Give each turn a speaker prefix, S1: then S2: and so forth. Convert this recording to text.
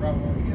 S1: Bravo.